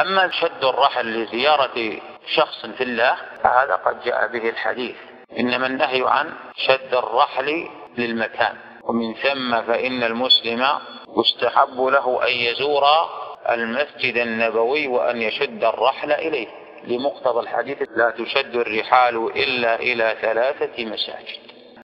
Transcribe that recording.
أما شد الرحل لزيارة شخص في الله فهذا قد جاء به الحديث. إنما النهي عن شد الرحل للمكان. ومن ثم فإن المسلم يستحب له أن يزور المسجد النبوي وأن يشد الرحل إليه. لمقتضى الحديث لا تشد الرحال إلا إلى ثلاثة مساجد.